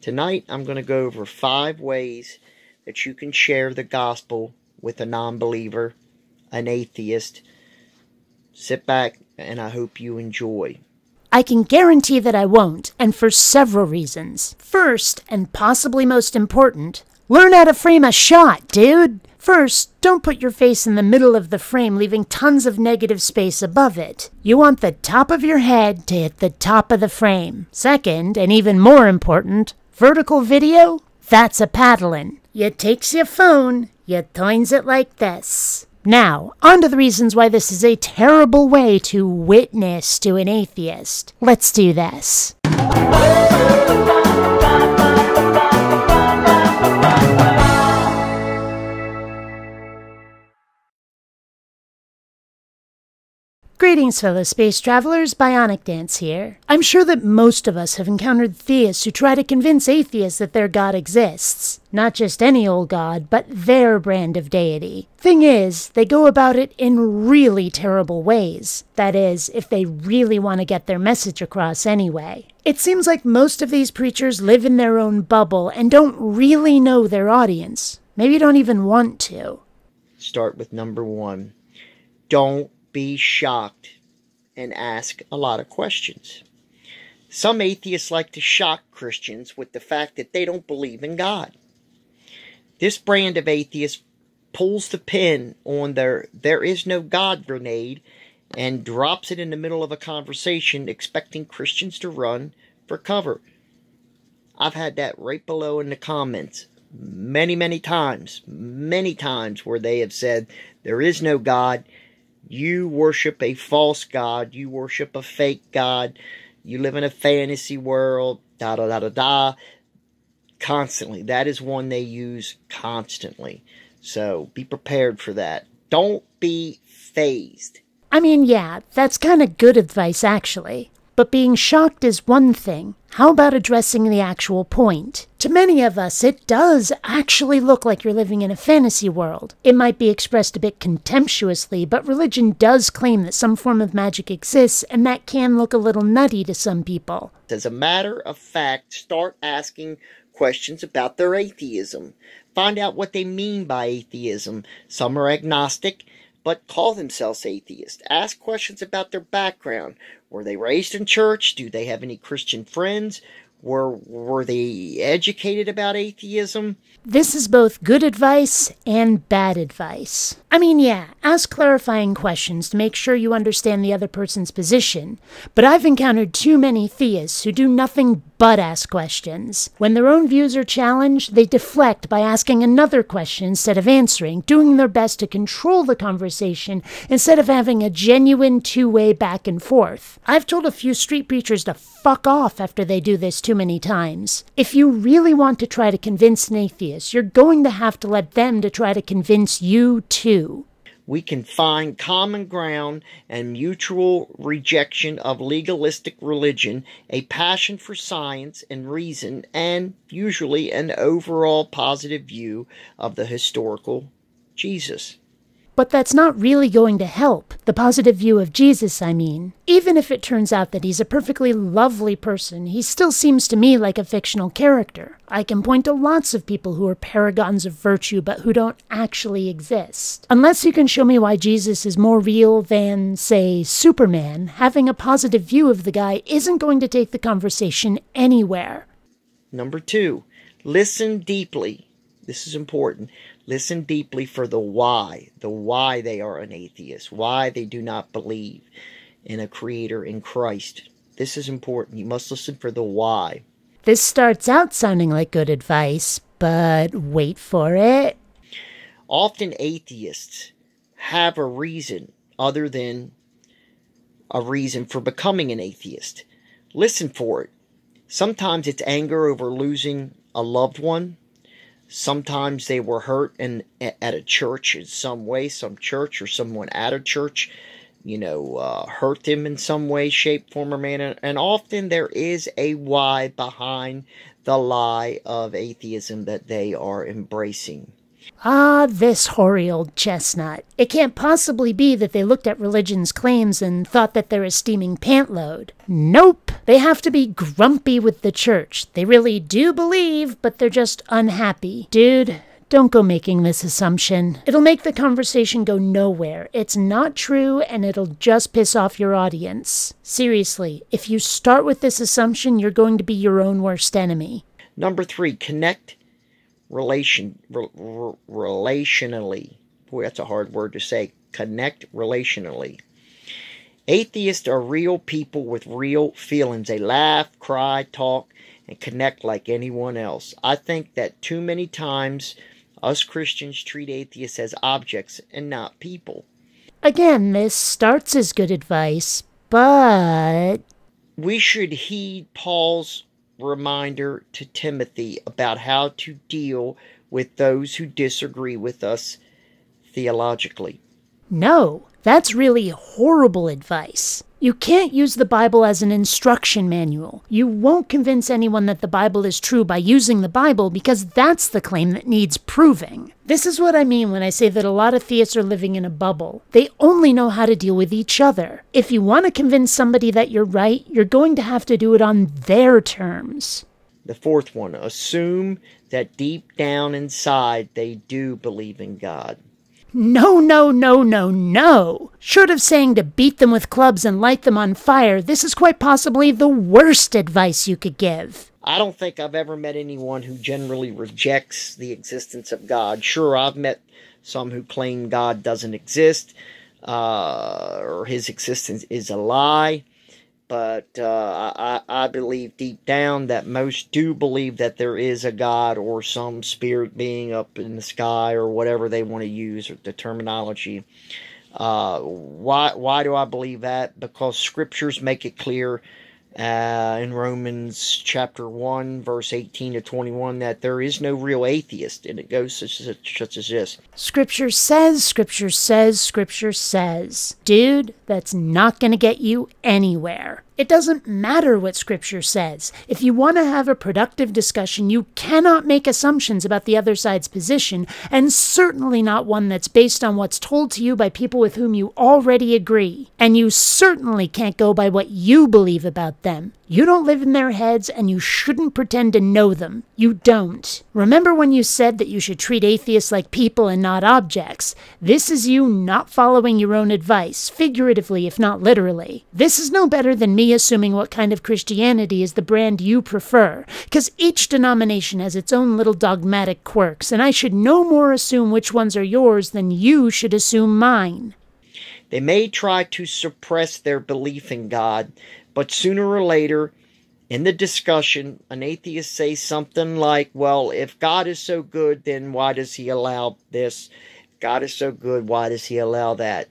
Tonight, I'm going to go over five ways that you can share the gospel with a non believer, an atheist. Sit back, and I hope you enjoy. I can guarantee that I won't, and for several reasons. First, and possibly most important, learn how to frame a shot, dude. First, don't put your face in the middle of the frame, leaving tons of negative space above it. You want the top of your head to hit the top of the frame. Second, and even more important, vertical video? That's a paddlin'. You takes your phone, you turns it like this. Now, on to the reasons why this is a terrible way to witness to an atheist. Let's do this. Greetings, fellow space travelers. Bionic Dance here. I'm sure that most of us have encountered theists who try to convince atheists that their God exists. Not just any old God, but their brand of deity. Thing is, they go about it in really terrible ways. That is, if they really want to get their message across anyway. It seems like most of these preachers live in their own bubble and don't really know their audience. Maybe don't even want to. Start with number one. Don't be shocked and ask a lot of questions. Some atheists like to shock Christians with the fact that they don't believe in God. This brand of atheist pulls the pin on their there is no God grenade and drops it in the middle of a conversation expecting Christians to run for cover. I've had that right below in the comments many, many times, many times where they have said there is no God you worship a false God. You worship a fake God. You live in a fantasy world. Da da da da da. Constantly. That is one they use constantly. So be prepared for that. Don't be fazed. I mean, yeah, that's kind of good advice, actually. But being shocked is one thing. How about addressing the actual point? To many of us, it does actually look like you're living in a fantasy world. It might be expressed a bit contemptuously, but religion does claim that some form of magic exists, and that can look a little nutty to some people. As a matter of fact, start asking questions about their atheism. Find out what they mean by atheism. Some are agnostic, but call themselves atheists. Ask questions about their background. Were they raised in church? Do they have any Christian friends? Were were they educated about atheism? This is both good advice and bad advice. I mean, yeah, ask clarifying questions to make sure you understand the other person's position, but I've encountered too many theists who do nothing but ask questions. When their own views are challenged, they deflect by asking another question instead of answering, doing their best to control the conversation instead of having a genuine two way back and forth. I've told a few street preachers to fuck off after they do this too many times. If you really want to try to convince an atheist, you're going to have to let them to try to convince you too we can find common ground and mutual rejection of legalistic religion, a passion for science and reason, and usually an overall positive view of the historical Jesus. But that's not really going to help, the positive view of Jesus, I mean. Even if it turns out that he's a perfectly lovely person, he still seems to me like a fictional character. I can point to lots of people who are paragons of virtue but who don't actually exist. Unless you can show me why Jesus is more real than, say, Superman, having a positive view of the guy isn't going to take the conversation anywhere. Number two, listen deeply. This is important. Listen deeply for the why, the why they are an atheist, why they do not believe in a creator in Christ. This is important. You must listen for the why. This starts out sounding like good advice, but wait for it. Often atheists have a reason other than a reason for becoming an atheist. Listen for it. Sometimes it's anger over losing a loved one. Sometimes they were hurt in, at a church in some way, some church or someone at a church, you know, uh, hurt them in some way, shape, form, or manner. And often there is a why behind the lie of atheism that they are embracing. Ah, this hoary old chestnut. It can't possibly be that they looked at religion's claims and thought that they're a steaming pantload. Nope. They have to be grumpy with the church. They really do believe, but they're just unhappy. Dude, don't go making this assumption. It'll make the conversation go nowhere. It's not true and it'll just piss off your audience. Seriously, if you start with this assumption, you're going to be your own worst enemy. Number three, connect relation re, re, relationally. Boy, that's a hard word to say. Connect relationally. Atheists are real people with real feelings. They laugh, cry, talk, and connect like anyone else. I think that too many times us Christians treat atheists as objects and not people. Again, this starts as good advice, but. We should heed Paul's reminder to Timothy about how to deal with those who disagree with us theologically. No, that's really horrible advice. You can't use the Bible as an instruction manual. You won't convince anyone that the Bible is true by using the Bible because that's the claim that needs proving. This is what I mean when I say that a lot of theists are living in a bubble. They only know how to deal with each other. If you want to convince somebody that you're right, you're going to have to do it on their terms. The fourth one assume that deep down inside they do believe in God. No, no, no, no, no. Short of saying to beat them with clubs and light them on fire, this is quite possibly the worst advice you could give. I don't think I've ever met anyone who generally rejects the existence of God. Sure, I've met some who claim God doesn't exist uh, or his existence is a lie but uh, I, I believe deep down that most do believe that there is a God or some spirit being up in the sky or whatever they want to use or the terminology. Uh, why why do I believe that? Because scriptures make it clear uh, in Romans chapter 1, verse 18 to 21, that there is no real atheist, and it goes such, such, such as this. Scripture says, Scripture says, Scripture says. Dude, that's not going to get you anywhere. It doesn't matter what Scripture says. If you want to have a productive discussion, you cannot make assumptions about the other side's position, and certainly not one that's based on what's told to you by people with whom you already agree. And you certainly can't go by what you believe about them. You don't live in their heads, and you shouldn't pretend to know them. You don't. Remember when you said that you should treat atheists like people and not objects? This is you not following your own advice, figuratively if not literally. This is no better than me assuming what kind of Christianity is the brand you prefer, because each denomination has its own little dogmatic quirks, and I should no more assume which ones are yours than you should assume mine. They may try to suppress their belief in God, but sooner or later, in the discussion, an atheist says something like, Well, if God is so good, then why does he allow this? God is so good, why does he allow that?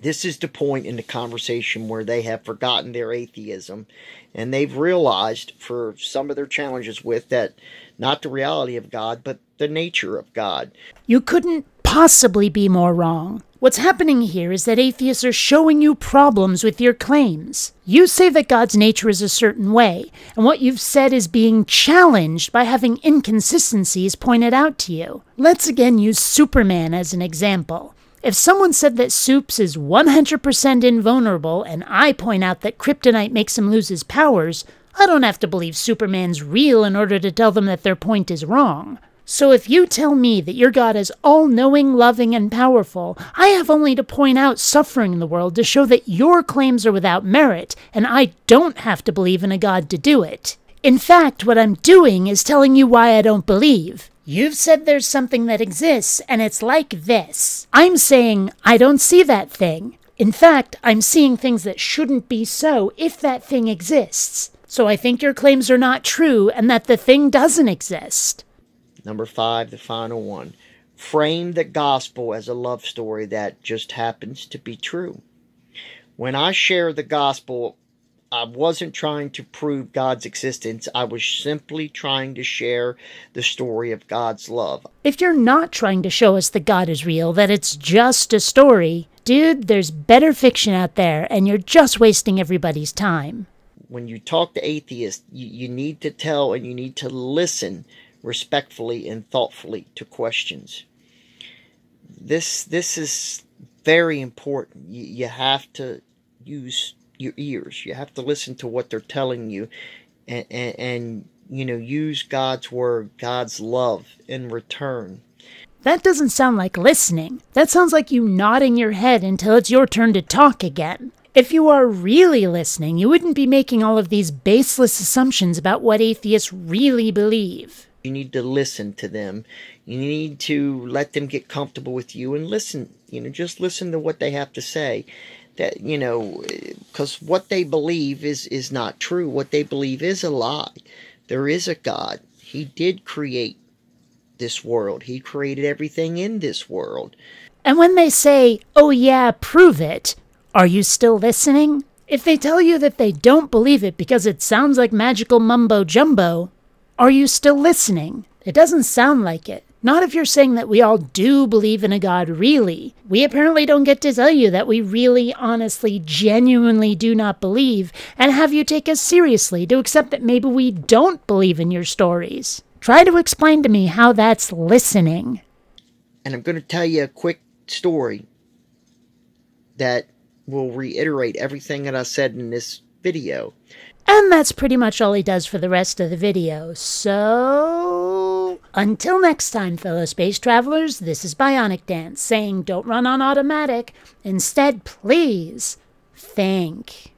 This is the point in the conversation where they have forgotten their atheism and they've realized for some of their challenges with that not the reality of God, but the nature of God. You couldn't possibly be more wrong. What's happening here is that atheists are showing you problems with your claims. You say that God's nature is a certain way, and what you've said is being challenged by having inconsistencies pointed out to you. Let's again use Superman as an example. If someone said that Supes is 100% invulnerable and I point out that kryptonite makes him lose his powers, I don't have to believe Superman's real in order to tell them that their point is wrong. So if you tell me that your God is all knowing, loving, and powerful, I have only to point out suffering in the world to show that your claims are without merit, and I don't have to believe in a God to do it. In fact, what I'm doing is telling you why I don't believe. You've said there's something that exists, and it's like this. I'm saying I don't see that thing. In fact, I'm seeing things that shouldn't be so if that thing exists. So I think your claims are not true and that the thing doesn't exist. Number five, the final one. Frame the gospel as a love story that just happens to be true. When I share the gospel, I wasn't trying to prove God's existence. I was simply trying to share the story of God's love. If you're not trying to show us that God is real, that it's just a story, dude, there's better fiction out there, and you're just wasting everybody's time. When you talk to atheists, you, you need to tell and you need to listen respectfully and thoughtfully to questions. this this is very important. You, you have to use your ears. You have to listen to what they're telling you, and, and, and you know use God's word, God's love in return. That doesn't sound like listening. That sounds like you nodding your head until it's your turn to talk again. If you are really listening, you wouldn't be making all of these baseless assumptions about what atheists really believe. You need to listen to them. You need to let them get comfortable with you and listen. You know, just listen to what they have to say. That you know, because what they believe is is not true. What they believe is a lie. There is a God. He did create this world. He created everything in this world. And when they say, oh yeah, prove it, are you still listening? If they tell you that they don't believe it because it sounds like magical mumbo jumbo, are you still listening? It doesn't sound like it. Not if you're saying that we all do believe in a God, really. We apparently don't get to tell you that we really, honestly, genuinely do not believe, and have you take us seriously to accept that maybe we don't believe in your stories. Try to explain to me how that's listening. And I'm going to tell you a quick story that will reiterate everything that I said in this video. And that's pretty much all he does for the rest of the video. So, until next time, fellow space travelers, this is Bionic Dance saying don't run on automatic. Instead, please think.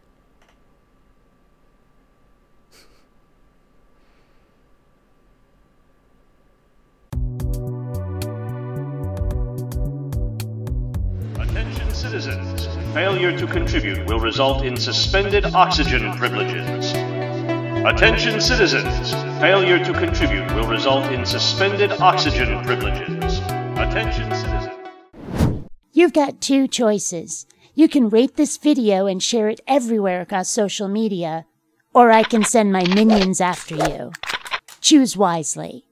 Citizens. Failure to contribute will result in suspended oxygen privileges. Attention citizens. Failure to contribute will result in suspended oxygen privileges. Attention citizens. You've got two choices. You can rate this video and share it everywhere across social media, or I can send my minions after you. Choose wisely.